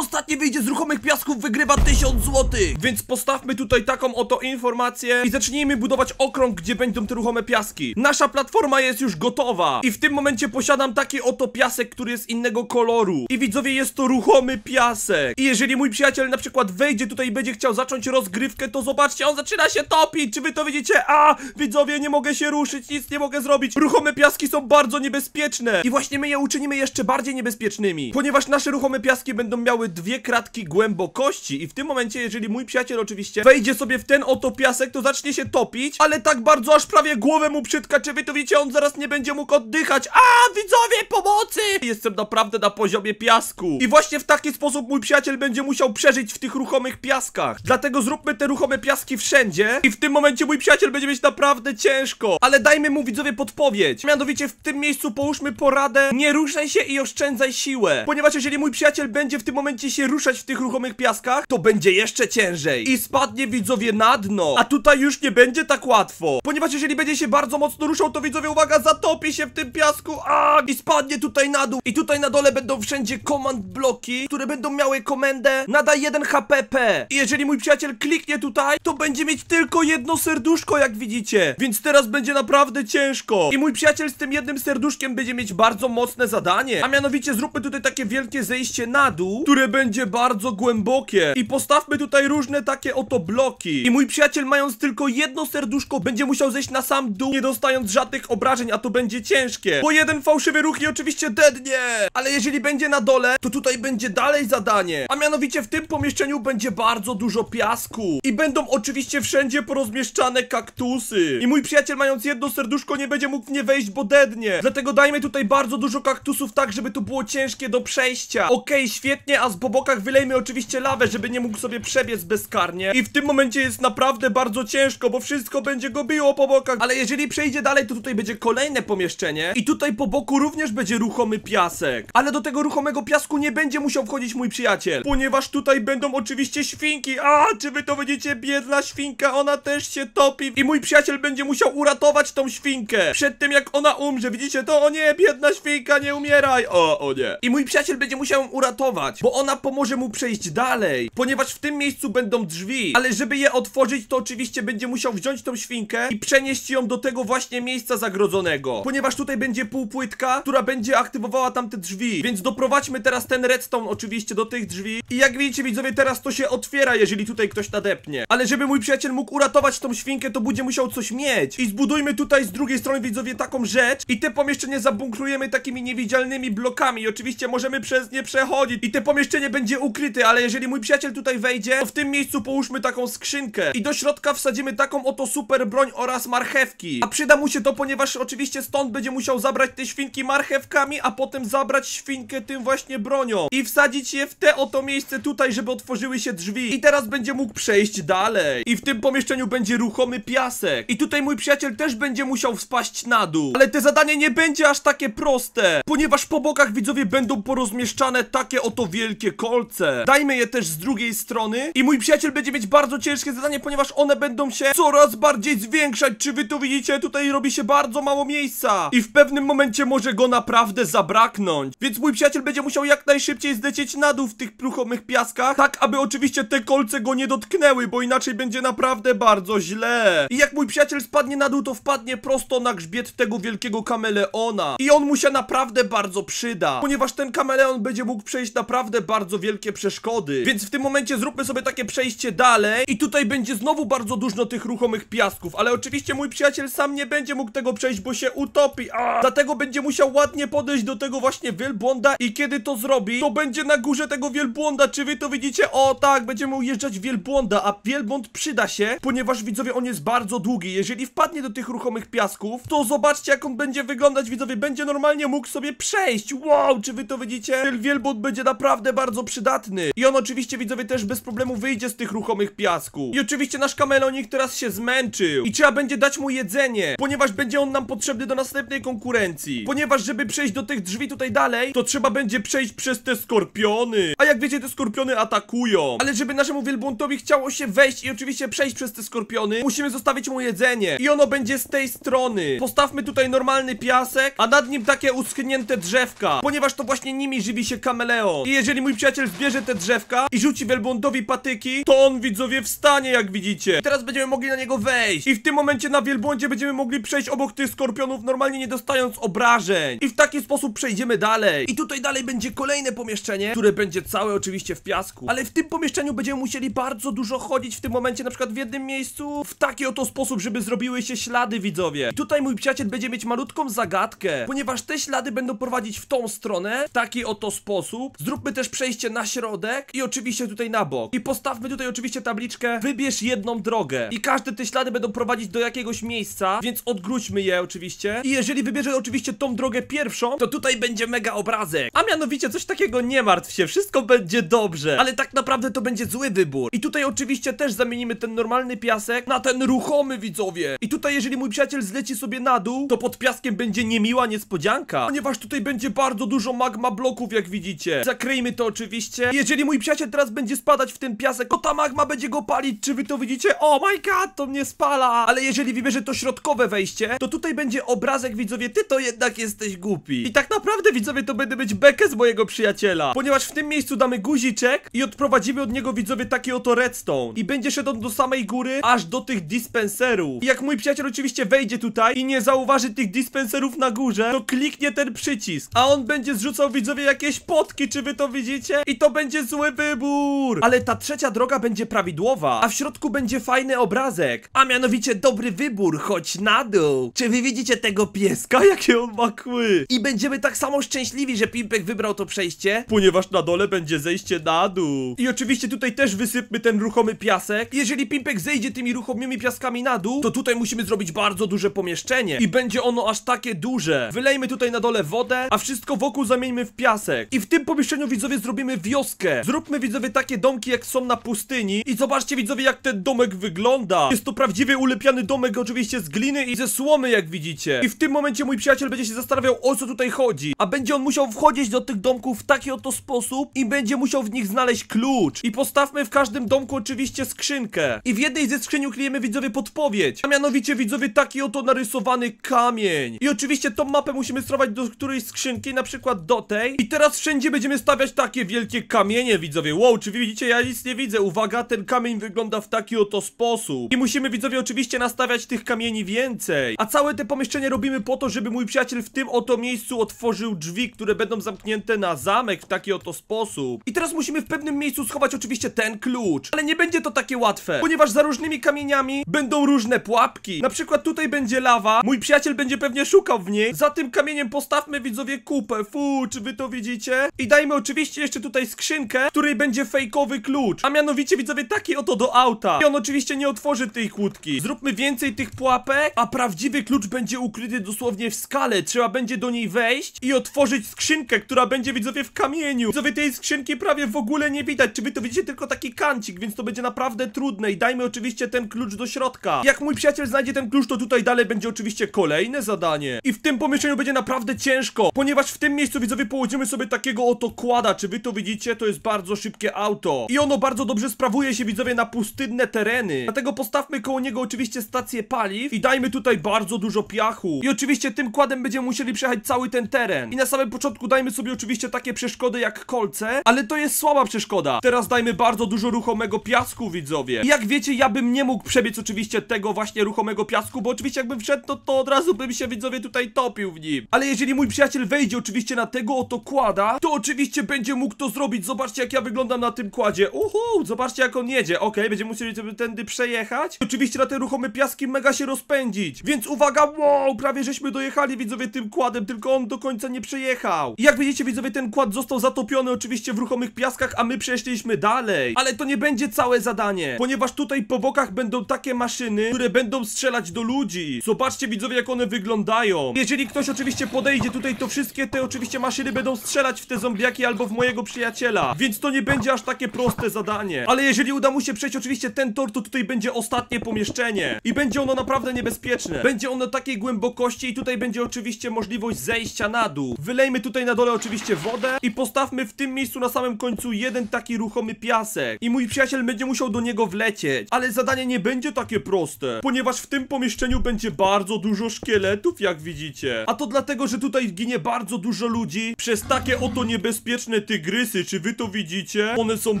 ostatnie wyjdzie z ruchomych piasków, wygrywa 1000 złotych. Więc postawmy tutaj taką oto informację i zacznijmy budować okrąg, gdzie będą te ruchome piaski. Nasza platforma jest już gotowa i w tym momencie posiadam taki oto piasek, który jest innego koloru. I widzowie, jest to ruchomy piasek. I jeżeli mój przyjaciel na przykład wejdzie tutaj i będzie chciał zacząć rozgrywkę, to zobaczcie, on zaczyna się topić. Czy wy to widzicie? A, widzowie, nie mogę się ruszyć, nic nie mogę zrobić. Ruchome piaski są bardzo niebezpieczne. I właśnie my je uczynimy jeszcze bardziej niebezpiecznymi. Ponieważ nasze ruchome piaski będą miały dwie kratki głębokości. I w tym momencie, jeżeli mój przyjaciel oczywiście wejdzie sobie w ten oto piasek, to zacznie się topić, ale tak bardzo, aż prawie głowę mu przytka. Czy wy to widzicie? On zaraz nie będzie mógł oddychać. A, widzowie, pomocy! Jestem naprawdę na poziomie piasku. I właśnie w taki sposób mój przyjaciel będzie musiał przeżyć w tych ruchomych piaskach. Dlatego zróbmy te ruchome piaski wszędzie. I w tym momencie mój przyjaciel będzie mieć naprawdę ciężko. Ale dajmy mu widzowie podpowiedź. Mianowicie w tym miejscu połóżmy poradę. Nie ruszaj się i oszczędzaj siłę. Ponieważ jeżeli mój przyjaciel będzie w tym momencie się ruszać w tych ruchomych piaskach, to będzie jeszcze ciężej. I spadnie widzowie na dno. A tutaj już nie będzie tak łatwo. Ponieważ jeżeli będzie się bardzo mocno ruszał, to widzowie, uwaga, zatopi się w tym piasku. A i spadnie tutaj na dół. I tutaj na dole będą wszędzie komand bloki, które będą miały komendę nadaj 1 HPP. I jeżeli mój przyjaciel kliknie tutaj, to będzie mieć tylko jedno serduszko, jak widzicie. Więc teraz będzie naprawdę ciężko. I mój przyjaciel z tym jednym serduszkiem będzie mieć bardzo mocne zadanie. A mianowicie zróbmy tutaj takie wielkie zejście na dół, które będzie bardzo głębokie. I postawmy tutaj różne takie oto bloki. I mój przyjaciel mając tylko jedno serduszko będzie musiał zejść na sam dół, nie dostając żadnych obrażeń, a to będzie ciężkie. Bo jeden fałszywy ruch i oczywiście dednie. Ale jeżeli będzie na dole, to tutaj będzie dalej zadanie. A mianowicie w tym pomieszczeniu będzie bardzo dużo piasku. I będą oczywiście wszędzie porozmieszczane kaktusy. I mój przyjaciel mając jedno serduszko nie będzie mógł w nie wejść, bo dednie. Dlatego dajmy tutaj bardzo dużo kaktusów tak, żeby to było ciężkie do przejścia. Okej, świetnie, a z po bokach wylejmy oczywiście lawę, żeby nie mógł sobie przebiec bezkarnie. I w tym momencie jest naprawdę bardzo ciężko, bo wszystko będzie go biło po bokach. Ale jeżeli przejdzie dalej, to tutaj będzie kolejne pomieszczenie. I tutaj po boku również będzie ruchomy piasek. Ale do tego ruchomego piasku nie będzie musiał wchodzić mój przyjaciel. Ponieważ tutaj będą oczywiście świnki. A, czy wy to widzicie? Biedna świnka, ona też się topi. I mój przyjaciel będzie musiał uratować tą świnkę. Przed tym jak ona umrze. Widzicie to? O nie, biedna świnka, nie umieraj. O, o nie. I mój przyjaciel będzie musiał ją uratować, bo ona pomoże mu przejść dalej. Ponieważ w tym miejscu będą drzwi. Ale żeby je otworzyć, to oczywiście będzie musiał wziąć tą świnkę i przenieść ją do tego właśnie miejsca zagrodzonego. Ponieważ tutaj będzie półpłytka, która będzie aktywowała tamte drzwi. Więc doprowadźmy teraz ten redstone oczywiście do tych drzwi. I jak widzicie widzowie, teraz to się otwiera, jeżeli tutaj ktoś nadepnie. Ale żeby mój przyjaciel mógł uratować tą świnkę, to będzie musiał coś mieć. I zbudujmy tutaj z drugiej strony widzowie taką rzecz. I te pomieszczenie zabunkrujemy takimi niewidzialnymi blokami. I oczywiście możemy przez nie przechodzić. I te pomieszczenie będzie ukryte, ale jeżeli mój przyjaciel tutaj wejdzie, to w tym miejscu połóżmy taką skrzynkę. I do środka wsadzimy taką oto super broń oraz marchewki. A przyda mu się to, ponieważ oczywiście stąd będzie musiał zabrać te świnki marchewkami, a potem zabrać świnkę tym właśnie bronią. I wsadzić je w te oto miejsce tutaj, żeby otworzyły się drzwi. I teraz będzie mógł przejść dalej. I w tym pomieszczeniu będzie ruchomy piasek. I tutaj mój przyjaciel też będzie musiał spaść na dół. Ale te zadanie nie będzie aż takie proste, ponieważ po bokach widzowie będą porozmieszczane takie oto wielkie kolce. Dajmy je też z drugiej strony i mój przyjaciel będzie mieć bardzo ciężkie zadanie, ponieważ one będą się coraz bardziej zwiększać. Czy wy to widzicie? Tutaj robi się bardzo mało miejsca. I w pewnym momencie może go naprawdę zabraknąć. Więc mój przyjaciel będzie musiał jak najszybciej zlecieć na dół w tych pruchomych piaskach, tak aby oczywiście te kolce go nie dotknęły, bo inaczej będzie naprawdę bardzo źle. I jak mój przyjaciel spadnie na dół, to wpadnie prosto na grzbiet tego wielkiego kameleona. I on mu się naprawdę bardzo przyda, ponieważ ten kameleon będzie mógł przejść naprawdę bardzo wielkie przeszkody. Więc w tym momencie zróbmy sobie takie przejście dalej i tutaj będzie znowu bardzo dużo tych ruchomych piasków, ale oczywiście mój przyjaciel sam nie będzie mógł tego przejść, bo się utopi. A! Dlatego będzie musiał ładnie podejść do tego właśnie wielbłąda i kiedy to zrobi, to będzie na górze tego wielbłąda. Czy wy to widzicie? O tak, będziemy ujeżdżać wielbłąda, a wielbłąd przyda się, ponieważ widzowie on jest bardzo długi. Jeżeli wpadnie do tych ruchomych piasków, to zobaczcie jak on będzie wyglądać, widzowie. Będzie normalnie mógł sobie przejść. Wow, czy wy to widzicie? Ten wielbłąd będzie naprawdę bardzo przydatny. I on oczywiście, widzowie, też bez problemu wyjdzie z tych ruchomych piasków. I oczywiście nasz kamelonik teraz się zmęczył. I trzeba będzie dać mu jedzenie, ponieważ będzie on nam potrzebny do następnej konkurencji. Ponieważ, żeby przejść do tych drzwi tutaj dalej, to trzeba będzie przejść przez te skorpiony. A jak wiecie, te skorpiony atakują. Ale żeby naszemu wielbłądowi chciało się wejść i oczywiście przejść przez te skorpiony, musimy zostawić mu jedzenie. I ono będzie z tej strony. Postawmy tutaj normalny piasek, a nad nim takie uschnięte drzewka, ponieważ to właśnie nimi żywi się kameleon. I jeżeli mój mój przyjaciel zbierze te drzewka i rzuci wielbłądowi patyki, to on widzowie wstanie jak widzicie. Teraz będziemy mogli na niego wejść. I w tym momencie na wielbłądzie będziemy mogli przejść obok tych skorpionów, normalnie nie dostając obrażeń. I w taki sposób przejdziemy dalej. I tutaj dalej będzie kolejne pomieszczenie, które będzie całe oczywiście w piasku. Ale w tym pomieszczeniu będziemy musieli bardzo dużo chodzić w tym momencie, na przykład w jednym miejscu, w taki oto sposób, żeby zrobiły się ślady widzowie. I tutaj mój przyjaciel będzie mieć malutką zagadkę, ponieważ te ślady będą prowadzić w tą stronę, w taki oto sposób. Zróbmy też przejście na środek i oczywiście tutaj na bok. I postawmy tutaj oczywiście tabliczkę, wybierz jedną drogę. I każde te ślady będą prowadzić do jakiegoś miejsca, więc odgróźmy je oczywiście. I jeżeli wybierze oczywiście tą drogę pierwszą, to tutaj będzie mega obrazek. A mianowicie coś takiego nie martw się, wszystko będzie dobrze. Ale tak naprawdę to będzie zły wybór. I tutaj oczywiście też zamienimy ten normalny piasek na ten ruchomy widzowie. I tutaj jeżeli mój przyjaciel zleci sobie na dół, to pod piaskiem będzie niemiła niespodzianka. Ponieważ tutaj będzie bardzo dużo magma bloków, jak widzicie. Zakryjmy to oczywiście. Jeżeli mój przyjaciel teraz będzie spadać w ten piasek, to ta magma będzie go palić. Czy wy to widzicie? Oh my god, to mnie spala. Ale jeżeli wybierze to środkowe wejście, to tutaj będzie obrazek widzowie. Ty to jednak jesteś głupi. I tak naprawdę widzowie to będę mieć bekę z mojego przyjaciela. Ponieważ w tym miejscu damy guziczek i odprowadzimy od niego widzowie taki oto redstone. I będzie szedł do samej góry, aż do tych dispenserów. I jak mój przyjaciel oczywiście wejdzie tutaj i nie zauważy tych dispenserów na górze, to kliknie ten przycisk. A on będzie zrzucał widzowie jakieś potki, czy wy to widzicie? I to będzie zły wybór. Ale ta trzecia droga będzie prawidłowa, a w środku będzie fajny obrazek. A mianowicie dobry wybór, chodź na dół. Czy wy widzicie tego pieska? Jakie on ma kły? I będziemy tak samo szczęśliwi, że Pimpek wybrał to przejście, ponieważ na dole będzie zejście na dół. I oczywiście tutaj też wysypmy ten ruchomy piasek. Jeżeli Pimpek zejdzie tymi ruchomymi piaskami na dół, to tutaj musimy zrobić bardzo duże pomieszczenie. I będzie ono aż takie duże. Wylejmy tutaj na dole wodę, a wszystko wokół zamieńmy w piasek. I w tym pomieszczeniu widzowie zrobimy wioskę. Zróbmy widzowie takie domki jak są na pustyni. I zobaczcie widzowie jak ten domek wygląda. Jest to prawdziwy ulepiany domek oczywiście z gliny i ze słomy jak widzicie. I w tym momencie mój przyjaciel będzie się zastanawiał o co tutaj chodzi. A będzie on musiał wchodzić do tych domków w taki oto sposób i będzie musiał w nich znaleźć klucz. I postawmy w każdym domku oczywiście skrzynkę. I w jednej ze skrzyni ukryjemy widzowie podpowiedź. A mianowicie widzowie taki oto narysowany kamień. I oczywiście tą mapę musimy sterować do którejś skrzynki, na przykład do tej. I teraz wszędzie będziemy stawiać takie wielkie kamienie widzowie. Wow, czy widzicie? Ja nic nie widzę. Uwaga, ten kamień wygląda w taki oto sposób. I musimy widzowie oczywiście nastawiać tych kamieni więcej. A całe te pomieszczenie robimy po to, żeby mój przyjaciel w tym oto miejscu otworzył drzwi, które będą zamknięte na zamek w taki oto sposób. I teraz musimy w pewnym miejscu schować oczywiście ten klucz. Ale nie będzie to takie łatwe, ponieważ za różnymi kamieniami będą różne pułapki. Na przykład tutaj będzie lawa, mój przyjaciel będzie pewnie szukał w niej. Za tym kamieniem postawmy widzowie kupę. Fu, czy wy to widzicie? I dajmy oczywiście jeszcze tutaj skrzynkę, w której będzie fejkowy klucz. A mianowicie widzowie taki oto do auta. I on oczywiście nie otworzy tej kłódki. Zróbmy więcej tych pułapek, a prawdziwy klucz będzie ukryty dosłownie w skale. Trzeba będzie do niej wejść i otworzyć skrzynkę, która będzie widzowie w kamieniu. Widzowie tej skrzynki prawie w ogóle nie widać. Czy wy to widzicie tylko taki kancik, więc to będzie naprawdę trudne. I dajmy oczywiście ten klucz do środka. Jak mój przyjaciel znajdzie ten klucz, to tutaj dalej będzie oczywiście kolejne zadanie. I w tym pomieszczeniu będzie naprawdę ciężko, ponieważ w tym miejscu widzowie położymy sobie takiego oto kłada. Czy wy to widzicie? To jest bardzo szybkie auto. I ono bardzo dobrze sprawuje się widzowie na pustynne tereny. Dlatego postawmy koło niego oczywiście stację paliw i dajmy tutaj bardzo dużo piachu. I oczywiście tym kładem będziemy musieli przejechać cały ten teren. I na samym początku dajmy sobie oczywiście takie przeszkody jak kolce, ale to jest słaba przeszkoda. Teraz dajmy bardzo dużo ruchomego piasku widzowie. I jak wiecie, ja bym nie mógł przebiec oczywiście tego właśnie ruchomego piasku, bo oczywiście jakbym wszedł, to, to od razu bym się widzowie tutaj topił w nim. Ale jeżeli mój przyjaciel wejdzie oczywiście na tego oto kłada, to oczywiście będzie mógł to zrobić. Zobaczcie jak ja wyglądam na tym kładzie. Uhu, zobaczcie jak on jedzie. Okej, okay, będziemy musieli tędy przejechać. Oczywiście na te ruchome piaski mega się rozpędzić. Więc uwaga, wow, prawie żeśmy dojechali widzowie tym kładem, tylko on do końca nie przejechał. I jak widzicie widzowie, ten kład został zatopiony oczywiście w ruchomych piaskach, a my przeszliśmy dalej. Ale to nie będzie całe zadanie, ponieważ tutaj po bokach będą takie maszyny, które będą strzelać do ludzi. Zobaczcie widzowie jak one wyglądają. Jeżeli ktoś oczywiście podejdzie tutaj, to wszystkie te oczywiście maszyny będą strzelać w te zombiaki albo w mojego przyjaciela. Więc to nie będzie aż takie proste zadanie. Ale jeżeli uda mu się przejść oczywiście ten tor, to tutaj będzie ostatnie pomieszczenie. I będzie ono naprawdę niebezpieczne. Będzie ono takiej głębokości i tutaj będzie oczywiście możliwość zejścia na dół. Wylejmy tutaj na dole oczywiście wodę i postawmy w tym miejscu na samym końcu jeden taki ruchomy piasek. I mój przyjaciel będzie musiał do niego wlecieć. Ale zadanie nie będzie takie proste, ponieważ w tym pomieszczeniu będzie bardzo dużo szkieletów, jak widzicie. A to dlatego, że tutaj ginie bardzo dużo ludzi przez takie oto niebezpieczne tygrysy, czy wy to widzicie? One są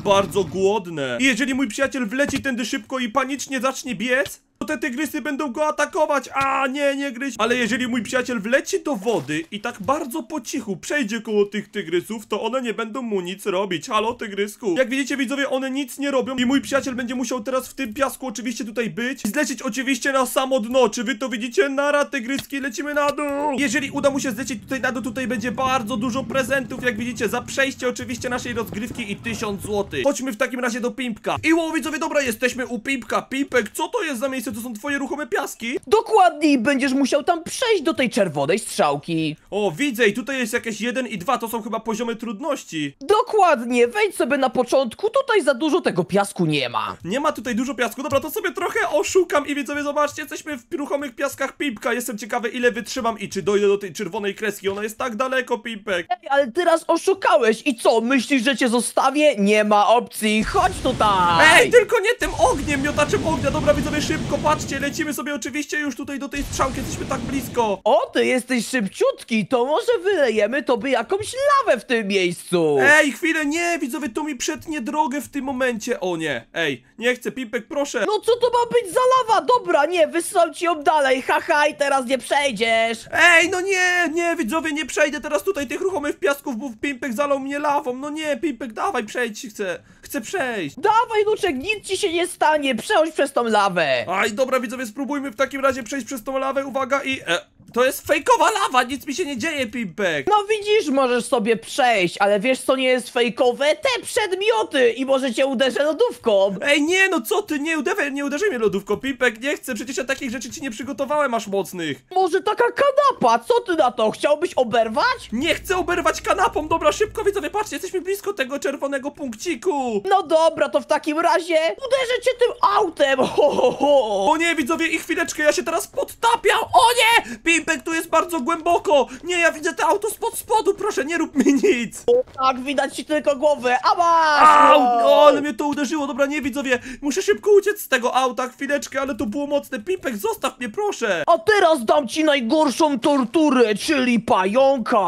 bardzo głodne. I jeżeli mój przyjaciel wleci tędy szybko i panicznie zacznie biec, te tygrysy będą go atakować. A nie, nie gryź. Ale jeżeli mój przyjaciel wleci do wody i tak bardzo po cichu przejdzie koło tych tygrysów, to one nie będą mu nic robić. Halo, tygrysku. Jak widzicie, widzowie, one nic nie robią i mój przyjaciel będzie musiał teraz w tym piasku oczywiście tutaj być i zlecieć oczywiście na samo dno. Czy wy to widzicie? Nara, tygryski, lecimy na dół. Jeżeli uda mu się zlecieć tutaj na dół, tutaj będzie bardzo dużo prezentów, jak widzicie, za przejście oczywiście naszej rozgrywki i 1000 zł. Chodźmy w takim razie do Pimpka. I wow, widzowie, dobra, jesteśmy u Pimpka. Pimpek, co to jest za miejsce? To są twoje ruchome piaski? Dokładniej, będziesz musiał tam przejść do tej czerwonej strzałki. O, widzę i tutaj jest jakieś 1 i 2, to są chyba poziomy trudności. Dokładnie, wejdź sobie na początku, tutaj za dużo tego piasku nie ma. Nie ma tutaj dużo piasku, dobra, to sobie trochę oszukam i widzowie, zobaczcie, jesteśmy w ruchomych piaskach Pimpka. Jestem ciekawy, ile wytrzymam i czy dojdę do tej czerwonej kreski. Ona jest tak daleko, Pimpek. Ej, ale teraz oszukałeś i co, myślisz, że cię zostawię? Nie ma opcji, chodź tutaj! Ej, tylko nie tym ogniem, miotaczem ognia. Dobra, widzowie, szybko, patrzcie, lecimy sobie oczywiście już tutaj do tej strzałki, jesteśmy tak blisko. O, ty jesteś szybciutki, to może wylejemy tobie jakąś lawę w tym miejscu. Ej, chwilę, nie, widzowie, to mi przetnie drogę w tym momencie. O nie, ej, nie chcę, Pimpek, proszę. No co to ma być za lawa? Dobra, nie, wysyłam ci ją dalej, haha, i teraz nie przejdziesz. Ej, no nie, nie, widzowie, nie przejdę teraz tutaj tych ruchomych piasków, bo Pimpek zalał mnie lawą. No nie, Pimpek, dawaj, przejdź, chcę, chcę przejść. Dawaj, Luczek, nic ci się nie stanie, przechodź przez tą lawę. Aj, dobra, widzowie, spróbujmy w takim razie przejść przez tą lawę, uwaga, i... E, to jest fejkowa lawa, nic mi się nie dzieje, Pimpek. No widzisz, możesz sobie przejść, ale wiesz co nie jest fejkowe? Te przedmioty i może cię uderzę lodówką. Ej, nie, no co ty, nie uderzaj, nie uderzaj mnie lodówką, Pimpek, nie chcę, przecież ja takich rzeczy ci nie przygotowałem aż mocnych. Może taka kanapa, co ty na to? Chciałbyś oberwać? Nie chcę oberwać kanapą, dobra, szybko, widzowie, patrzcie, jesteśmy blisko tego czerwonego punkciku. No dobra, to w takim razie uderzę cię tym autem. Ho, ho, ho. O nie, widzowie, i chwileczkę, ja się teraz podtapiam, o nie, Pimpek, tu jest bardzo głęboko, nie, ja widzę to auto spod spodu, proszę, nie rób mi nic. Tak, widać ci tylko głowę, a masz! Au, Wow. o, ale mnie to uderzyło, dobra, nie widzowie, muszę szybko uciec z tego auta, chwileczkę, ale to było mocne, Pimpek, zostaw mnie, proszę. A teraz dam ci najgorszą torturę, czyli pająka.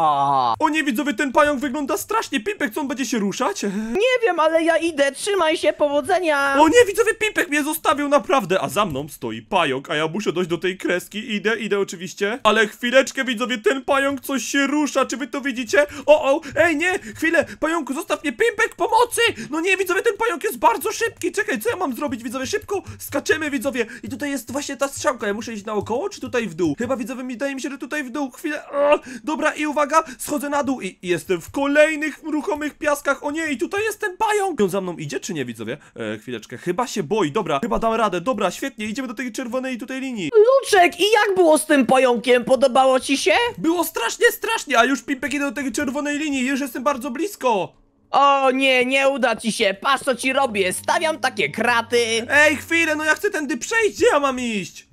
O nie, widzowie, ten pająk wygląda strasznie, Pimpek, co on będzie się ruszać? Nie wiem, ale ja idę, trzymaj się, powodzenia. O nie, widzowie, Pimpek mnie zostawił naprawdę, a za mną stoi pająk, a ja muszę dojść do tej kreski, idę, idę oczywiście, ale chwileczkę, widzowie, ten pająk coś się rusza, czy wy to widzicie? O, o, ej, nie, chwilę, pająku, zostaw mnie, Pimpek, pomocy! No nie, widzowie, ten pająk jest bardzo szybki, czekaj, co ja mam zrobić, widzowie, szybko, skaczemy, widzowie, i tutaj jest właśnie ta strzałka, ja muszę iść naokoło, czy tutaj w dół? Chyba, widzowie, mi wydaje mi się, że tutaj w dół, chwilę, o, dobra, i uwaga, schodzę na dół i i jestem w kolejnych ruchomych piaskach, o nie, i tutaj jest ten pająk! On za mną idzie, czy nie, widzowie? E, chwileczkę, chyba się boi, dobra, chyba dam radę, dobra, świetnie, idziemy do tej czerwonej tutaj linii. Luczek, i jak było z tym pająkiem? Podobało ci się? Było strasznie, strasznie, a już Pimpek idę do tej czerwonej linii, już jestem bardzo blisko. O nie, nie uda ci się. Patrz co ci robię. Stawiam takie kraty. Ej, chwilę, no ja chcę tędy przejść, gdzie ja mam iść?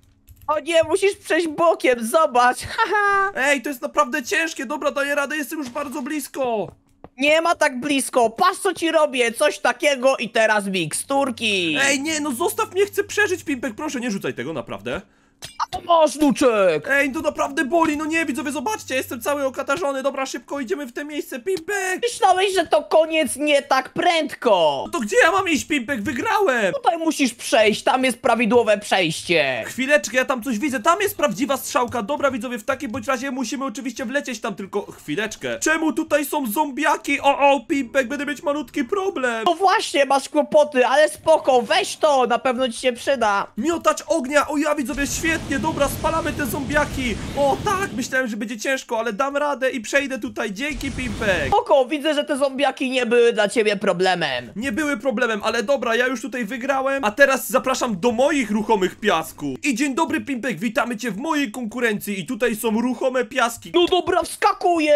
O nie, musisz przejść bokiem, zobacz. Haha. Ej, to jest naprawdę ciężkie, dobra, daję radę, jestem już bardzo blisko. Nie ma tak blisko. Patrz co ci robię. Coś takiego i teraz miksturki. Ej, nie, no zostaw mnie, chcę przeżyć, Pimpek, proszę, nie rzucaj tego, naprawdę. A masz, Luczek. Ej, to naprawdę boli, no nie, widzowie, zobaczcie, jestem cały okatarzony, dobra, szybko idziemy w te miejsce, Pimpek. Myślałeś, że to koniec nie tak prędko. No to gdzie ja mam iść, Pimpek, wygrałem. Tutaj musisz przejść, tam jest prawidłowe przejście. Chwileczkę, ja tam coś widzę, tam jest prawdziwa strzałka. Dobra, widzowie, w takim bądź razie musimy oczywiście wlecieć tam, tylko chwileczkę. Czemu tutaj są zombiaki? O, o, Pimpek, będę mieć malutki problem. No właśnie, masz kłopoty, ale spoko, weź to, na pewno ci się przyda. Miotacz ognia, o ja widzowie, świetnie, dobra, spalamy te zombiaki. O tak, myślałem, że będzie ciężko, ale dam radę i przejdę tutaj, dzięki Pimpek. Spoko, widzę, że te zombiaki nie były dla ciebie problemem. Nie były problemem, ale dobra, ja już tutaj wygrałem, a teraz zapraszam do moich ruchomych piasków. I dzień dobry Pimpek, witamy cię w mojej konkurencji i tutaj są ruchome piaski. No dobra, wskakuję!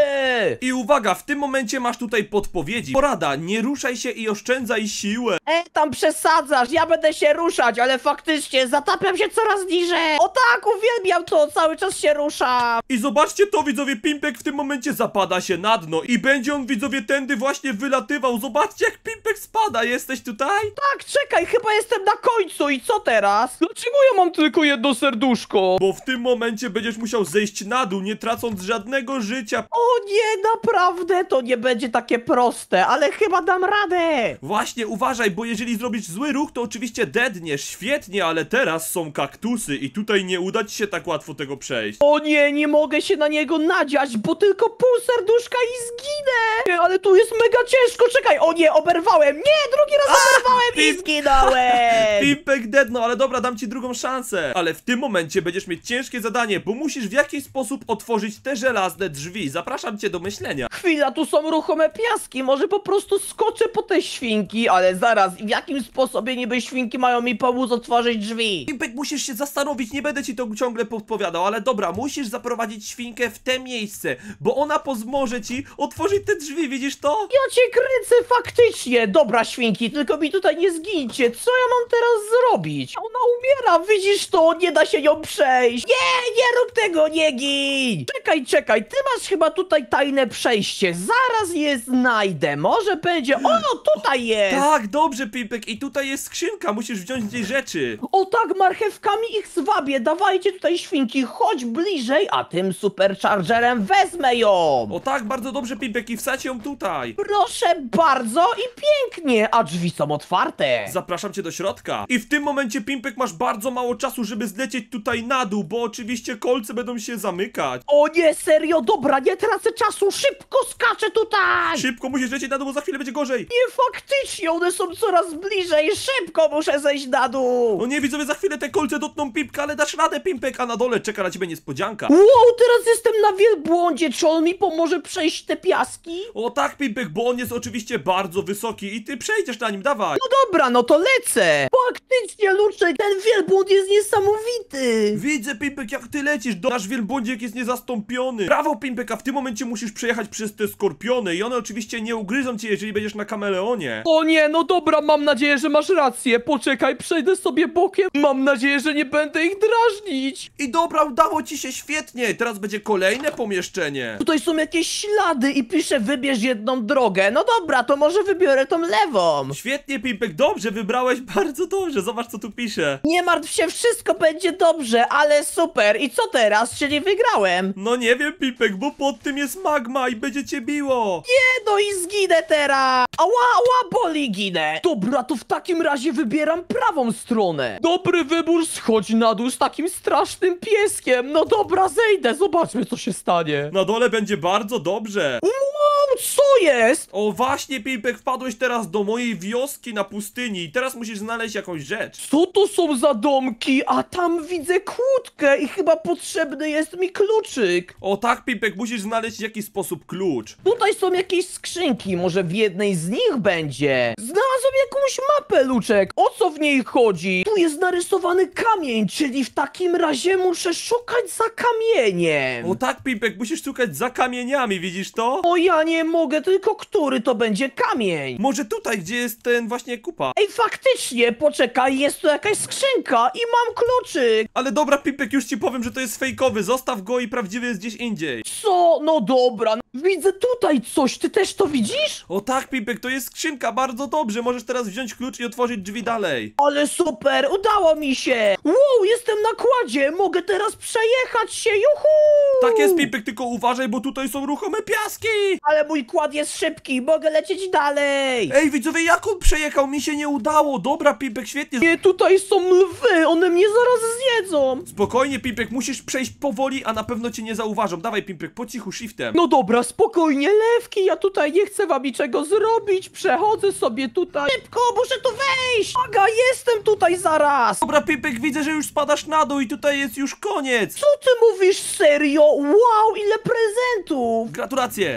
I uwaga, w tym momencie masz tutaj podpowiedzi. Porada, nie ruszaj się i oszczędzaj siłę. E, tam przesadzasz, ja będę się ruszać, ale faktycznie zatapiam się coraz niżej. O tak, uwielbiam to, cały czas się ruszam. I zobaczcie to, widzowie, Pimpek w tym momencie zapada się na dno i będzie on, widzowie, tędy właśnie wylatywał. Zobaczcie, jak Pimpek spada. Jesteś tutaj? Tak, czekaj, chyba jestem na końcu i co teraz? Dlaczego ja mam tylko jedno serduszko? Bo w tym momencie będziesz musiał zejść na dół, nie tracąc żadnego życia. O nie, naprawdę, to nie będzie takie proste, ale chyba dam radę. Właśnie, uważaj, bo jeżeli zrobisz zły ruch, to oczywiście dedniesz. Świetnie, ale teraz są kaktusy i tutaj nie uda ci się tak łatwo tego przejść. O nie, nie mogę się na niego nadziać, bo tylko pół serduszka i zginę. Nie, ale tu jest mega ciężko, czekaj, o nie, oberwałem. Nie, drugi raz oberwałem i zginąłem. Pimpek dedno, ale dobra, dam ci drugą szansę. Ale w tym momencie będziesz mieć ciężkie zadanie, bo musisz w jakiś sposób otworzyć te żelazne drzwi. Zapraszam cię do myślenia. Chwila, tu są ruchome piaski, może po prostu skoczę po te świnki, ale zaraz, w jakim sposobie niby świnki mają mi pomóc otworzyć drzwi? Pimpek, musisz się zastanowić, nie będę ci to ciągle podpowiadał, ale dobra, musisz zaprowadzić świnkę w te miejsce, bo ona pozmoże ci otworzyć te drzwi, widzisz to? Ja cię kręcę faktycznie! Dobra, świnki, tylko mi tutaj nie zgincie. Co ja mam teraz zrobić? Ona umiera, widzisz to? Nie da się nią przejść. Nie, nie rób tego, nie gin! Czekaj, czekaj, ty masz chyba tutaj tajne przejście. Zaraz je znajdę. Może będzie... O, tutaj jest! Tak, dobrze, Pimpek, i tutaj jest skrzynka, musisz wziąć gdzieś rzeczy. O tak, marchewkami ich zwabię. Dawajcie tutaj świnki, chodź bliżej, a tym superchargerem wezmę ją. O tak, bardzo dobrze, Pimpek, i wsadź ją tutaj. Proszę bardzo i pięknie, a drzwi są otwarte. Zapraszam cię do środka. I w tym momencie, Pimpek, masz bardzo mało czasu, żeby zlecieć tutaj na dół, bo oczywiście kolce będą się zamykać. O nie, serio, dobra, nie tracę czasu, szybko skaczę tutaj! Szybko musisz lecieć na dół, bo za chwilę będzie gorzej. Nie, faktycznie, one są coraz bliżej, szybko muszę zejść na dół! O nie, widzowie, za chwilę te kolce dotkną Pimpka, ale dasz radę, Pimpek, a na dole czeka na ciebie niespodzianka. Wow, teraz jestem na wielbłądzie, czy on mi pomoże przejść te piaski? O tak, Pimpek, bo on jest oczywiście bardzo wysoki i ty przejdziesz na nim, dawaj. No dobra, no to lecę! Faktycznie, Ten wielbłąd jest niesamowity! Widzę, Pimpek, jak ty lecisz, do... nasz wielbłądzik jest niezastąpiony. Brawo, Pimpek, a w tym momencie musisz przejechać przez te skorpiony i one oczywiście nie ugryzą cię, jeżeli będziesz na kameleonie. O nie, no dobra, mam nadzieję, że masz rację. Poczekaj, przejdę sobie bokiem. Mam nadzieję, że nie będę ich drażnić. I dobra, udało ci się świetnie, teraz będzie kolejne pomieszczenie. Tutaj są jakieś ślady i pisze wybierz jedną drogę. No dobra, to może wybiorę tą lewą. Świetnie, Pimpek, dobrze, wybrałeś bardzo dobrze, zobacz co tu pisze. Nie martw się, wszystko będzie dobrze, ale super. I co teraz? Czyli wygrałem. No nie wiem, Pimpek, bo pod tym jest magma i będzie cię biło. Nie, no i zginę teraz. Ała, ała, boli, ginę. Dobra, to w takim razie wybieram prawą stronę. Dobry wybór, schodź na dół z takim strasznym pieskiem. No dobra, zejdę, zobaczmy co się stanie. Na dole będzie bardzo dobrze. Wow, co jest? O właśnie, Pimpek, wpadłeś teraz do mojej wioski na pustyni i teraz musisz znaleźć jakąś rzecz. Co to są za domki? A tam widzę kłódkę i chyba potrzebny jest mi kluczyk. O tak, Pimpek, musisz znaleźć w jakiś sposób klucz. Tutaj są jakieś skrzynki, może w jednej z nich będzie. Jakąś mapę, Luczek. O co w niej chodzi? Tu jest narysowany kamień, czyli w takim razie muszę szukać za kamieniem. O tak, Pimpek, musisz szukać za kamieniami, widzisz to? O ja nie mogę, tylko który to będzie kamień? Może tutaj, gdzie jest ten właśnie kupa. Ej, faktycznie, poczekaj, jest tu jakaś skrzynka i mam kluczyk. Ale dobra, Pimpek, już ci powiem, że to jest fejkowy. Zostaw go i prawdziwy jest gdzieś indziej. Co? No dobra, widzę tutaj coś, ty też to widzisz? O tak, Pimpek, to jest skrzynka, bardzo dobrze. Możesz teraz wziąć klucz i otworzyć drzwi dalej. Ale super, udało mi się! Wow, jestem na kładzie, mogę teraz przejechać się, juhu! Tak jest, Pimpek, tylko uważaj, bo tutaj są ruchome piaski. Ale mój kład jest szybki, mogę lecieć dalej! Ej, widzowie, jak on przejechał? Mi się nie udało. Dobra, Pimpek, świetnie. Nie, tutaj są lwy, one mnie zaraz zjedzą. Spokojnie, Pimpek, musisz przejść powoli, a na pewno cię nie zauważą. Dawaj, Pimpek, po cichu shiftem. No dobra, spokojnie, lewki, ja tutaj nie chcę wam niczego zrobić. Przechodzę sobie tutaj. Szybko, muszę tu wejść! Aga, jestem tutaj zaraz! Dobra, Pimpek, widzę, że już spadasz na dół i tutaj jest już koniec. Co ty mówisz serio? Wow, ile prezentów! Gratulacje.